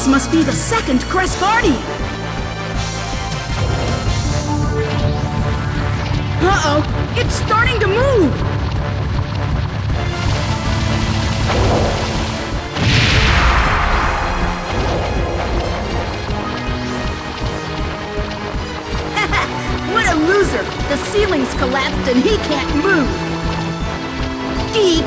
This must be the second Crest party! Uh-oh! It's starting to move! what a loser! The ceiling's collapsed and he can't move! Geek!